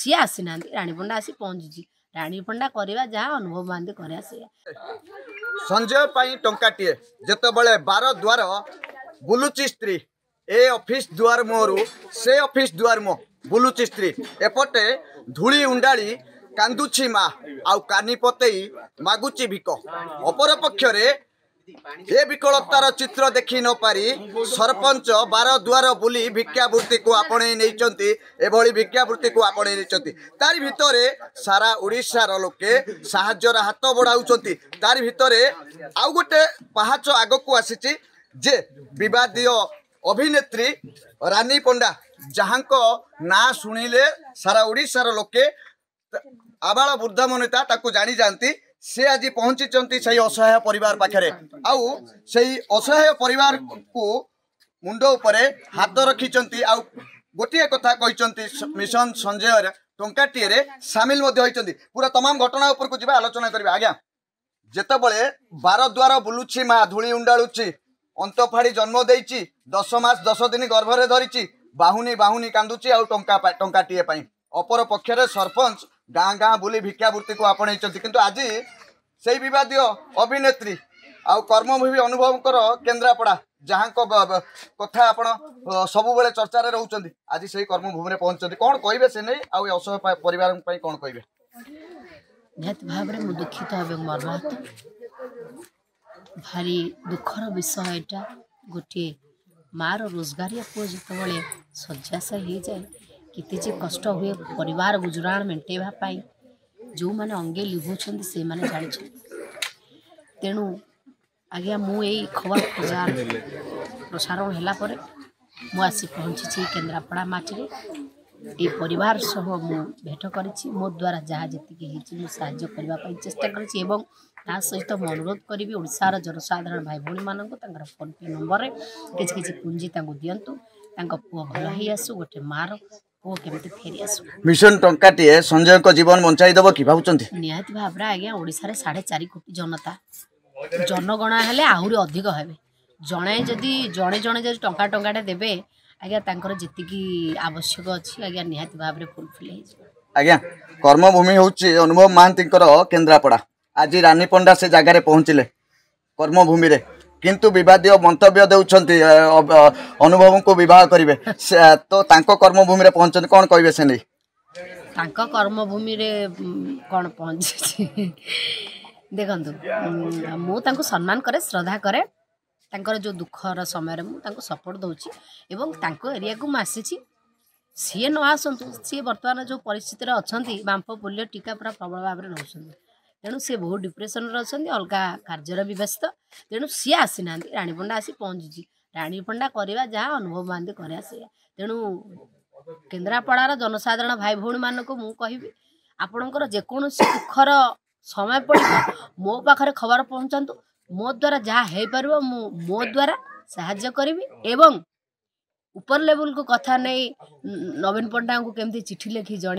ସିଏ ଆସିନାହାନ୍ତି ରାଣୀ ପଣ୍ଡା ଆସି ପହଞ୍ଚିଛି ରାଣୀ ପଣ୍ଡା କରିବା ଯାହା ଅନୁଭବ ମହାନ୍ତି କରିବା ସେଇଆ ସଞ୍ଜୟ ପାଇଁ ଟଙ୍କାଟିଏ ଯେତେବେଳେ ବାର ଦ୍ୱାର ବୁଲୁଛି ସ୍ତ୍ରୀ ଏ ଅଫିସ୍ ଦୁଆର ମୋରୁ ସେ ଅଫିସ୍ ଦୁଆର ମୁହଁ ବୁଲୁଛି ସ୍ତ୍ରୀ ଏପଟେ ଧୂଳି ଉଣ୍ଡାଳି କାନ୍ଦୁଛି ମା ଆଉ କାନି ପତେଇ ମାଗୁଛି ଭିକ ଅପରପକ୍ଷରେ এ বিকলতার চিত্র দেখি নপারি সরপঞ্চ বার দুয়ার বুলি ভিক্ষাবৃত্তিকে আপনাই নিয়েছেন এভাবে ভিক্ষাবৃত্তিকে আপনাই নিয়েছেন তার ভিতরে সারা ওড়শার লোকে সাহায্যের হাত বড়াউছেন তার ভিতরে আউ গোটে পাহাচ আগক আসিছি যে বিবাদীয় অভিনেত্রী রানী পণ্ডা যাহাঙ্ক না শুনিলে সারা ওড়শার লোকে আবাল বৃদ্ধা মনিতা তাকে জানি ସେ ଆଜି ପହଞ୍ଚିଛନ୍ତି ସେଇ ଅସହାୟ ପରିବାର ପାଖରେ ଆଉ ସେଇ ଅସହାୟ ପରିବାରକୁ ମୁଣ୍ଡ ଉପରେ ହାତ ରଖିଛନ୍ତି ଆଉ ଗୋଟିଏ କଥା କହିଛନ୍ତି ମିଶନ ସଞ୍ଜୟ ଟଙ୍କାଟିଏରେ ସାମିଲ ମଧ୍ୟ ହୋଇଛନ୍ତି ପୁରା ତମାମ ଘଟଣା ଉପରକୁ ଯିବା ଆଲୋଚନା କରିବା ଆଜ୍ଞା ଯେତେବେଳେ ବାର ଦ୍ୱାର ବୁଲୁଛି ମା ଧୂଳି ଉଣ୍ଡାଳୁଛି ଅନ୍ତ ଫାଡ଼ି ଜନ୍ମ ଦେଇଛି ଦଶ ମାସ ଦଶ ଦିନ ଗର୍ଭରେ ଧରିଛି ବାହୁନି ବାହୁନି କାନ୍ଦୁଛି ଆଉ ଟଙ୍କା ଟଙ୍କାଟିଏ ପାଇଁ ଅପର ପକ୍ଷରେ ସରପଞ୍ଚ गाँ गाँ बुली भिकावीको आपणि आज सही बिवादीय अभिनेत्री आउ कर्मभूमि कर केन्द्रापडा जहाँको कथा आप सबुबे चर्चाले रुचि आज सही कर्मभूमि पहुँच आउँ असह परिवार भावी म दुःखित भारि दुःख विषय एटा गीमा रोजगारीको जति श्यास କେତେ ଯେ କଷ୍ଟ ହୁଏ ପରିବାର ଗୁଜୁରାଣ ମେଣ୍ଟେଇବା ପାଇଁ ଯେଉଁମାନେ ଅଙ୍ଗେ ଲିଭଉଛନ୍ତି ସେମାନେ ଜାଣିଛନ୍ତି ତେଣୁ ଆଜ୍ଞା ମୁଁ ଏଇ ଖବର প্রচার ପ୍ରସାରଣ ହେଲା ପରେ ମୁଁ ଆସି ପହଞ୍ଚିଛି କେନ୍ଦ୍ରାପଡ଼ା ମାଟିରେ এই পরিবার সহ মু ভেট করেছি মো দ্বারা যা যেতে হয়েছি মু সাহায্য করা চেষ্টা করেছি এবং তা সহ মু অনুরোধ করবি ওড়শার জনসাধারণ ভাই ভৌণী মানুষ তাঁর ফোনপে নম্বরে কিছু কিছু পুঞ্জি তা দিও তাঁক পুয় ভালো হয়ে আসু গোটে মার ପୁଅ କେମିତି ଫେରି ଆସିବ ମିଶନ ଟଙ୍କାଟିଏ ସଞ୍ଜୟଙ୍କ ଜୀବନ ବଞ୍ଚାଇ ଦେବ କି ଭାବୁଛନ୍ତି ନିହାତି ଭାବରେ ଆଜ୍ଞା ଓଡ଼ିଶାରେ ସାଢ଼େ ଚାରି କୋଟି ଜନତା ଜନଗଣନା ହେଲେ ଆହୁରି ଅଧିକ ହେବେ ଜଣେ ଯଦି ଜଣେ ଜଣେ ଯଦି ଟଙ୍କା ଟଙ୍କାଟେ ଦେବେ ଆଜ୍ଞା ତାଙ୍କର ଯେତିକି ଆବଶ୍ୟକ ଅଛି ଆଜ୍ଞା ନିହାତି ଭାବରେ ଫୁଲଫିଲ୍ ହେଇଯିବ ଆଜ୍ଞା କର୍ମଭୂମି ହେଉଛି ଅନୁଭବ ମହାନ୍ତିଙ୍କର କେନ୍ଦ୍ରାପଡ଼ା ଆଜି ରାନୀ ପଣ୍ଡା ସେ ଜାଗାରେ ପହଞ୍ଚିଲେ କର୍ମଭୂମିରେ କିନ୍ତୁ ବିବାଦୀୟ ମନ୍ତବ୍ୟ ଦେଉଛନ୍ତି ଅନୁଭବଙ୍କୁ ବିବାହ କରିବେ ତ ତାଙ୍କ କର୍ମଭୂମିରେ ପହଞ୍ଚନ୍ତି କ'ଣ କହିବେ ସେ ନେଇ ତାଙ୍କ କର୍ମଭୂମିରେ କ'ଣ ପହଞ୍ଚିଛି ଦେଖନ୍ତୁ ମୁଁ ତାଙ୍କୁ ସମ୍ମାନ କରେ ଶ୍ରଦ୍ଧା କରେ ତାଙ୍କର ଯେଉଁ ଦୁଃଖର ସମୟରେ ମୁଁ ତାଙ୍କୁ ସପୋର୍ଟ ଦେଉଛି ଏବଂ ତାଙ୍କ ଏରିଆକୁ ମୁଁ ଆସିଛି ସିଏ ନ ଆସନ୍ତୁ ସିଏ ବର୍ତ୍ତମାନ ଯେଉଁ ପରିସ୍ଥିତିରେ ଅଛନ୍ତି ବାମ୍ପ ପୋଲିଓ ଟୀକା ପୁରା ପ୍ରବଳ ଭାବରେ ରହୁଛନ୍ତି तणु सि बहुत डिप्रेसन अनि अलगा कार्ज्यर व्यवस्थित तेस सिए आसिना राणीपणा आसि पहुँचि राणीपणा गरेको जहाँ अनुभव माया सिया तेणु केन्द्रपडार जनसाधारण भाइ भौ मि आपणको जो दुःख र समय पर्छ मो पाखर खबर पहुँचु मो द्वारा जहाँ है पार मोद्वारा एवं गरी एर को कथा नवीन पट्टाको केमती चिठी लेखि जन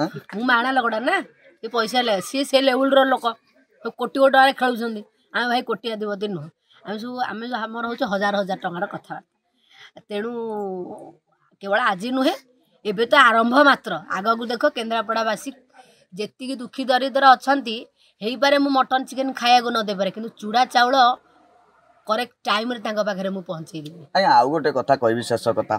पैसा सिलेबुल रो लोक टाइम खेल्छ आमे भाइ कि मती नु हाम्रो हौ चाहिँ हजार हजार टा कथा तेनु केवल आज नुहेँ एरम्भ मत आगको देख्रापडावासी जतिकि दुःखी दरिद्र मु मटन चिकेन न दे परे किन चुडा चाउल करेक्ट टाइम पाख्या गोटे कथा आउँ गएर कथा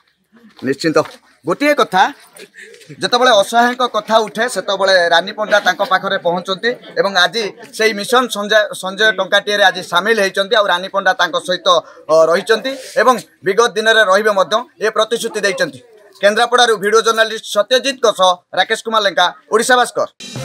ନିଶ୍ଚିନ୍ତ ଗୋଟିଏ କଥା ଯେତେବେଳେ ଅସହାୟଙ୍କ କଥା ଉଠେ ସେତେବେଳେ ରାନୀ ପଣ୍ଡା ତାଙ୍କ ପାଖରେ ପହଞ୍ଚନ୍ତି ଏବଂ ଆଜି ସେଇ ମିଶନ ସଞ୍ଜୟ ସଞ୍ଜୟ ଟଙ୍କାଟିଏରେ ଆଜି ସାମିଲ ହୋଇଛନ୍ତି ଆଉ ରାନୀ ପଣ୍ଡା ତାଙ୍କ ସହିତ ରହିଛନ୍ତି ଏବଂ ବିଗତ ଦିନରେ ରହିବେ ମଧ୍ୟ ଏ ପ୍ରତିଶ୍ରୁତି ଦେଇଛନ୍ତି କେନ୍ଦ୍ରାପଡ଼ାରୁ ଭିଡ଼ିଓ ଜର୍ଣ୍ଣାଲିଷ୍ଟ ସତ୍ୟଜିତଙ୍କ ସହ ରାକେଶ କୁମାର ଲେଙ୍କା ଓଡ଼ିଶା ଭାସ୍କର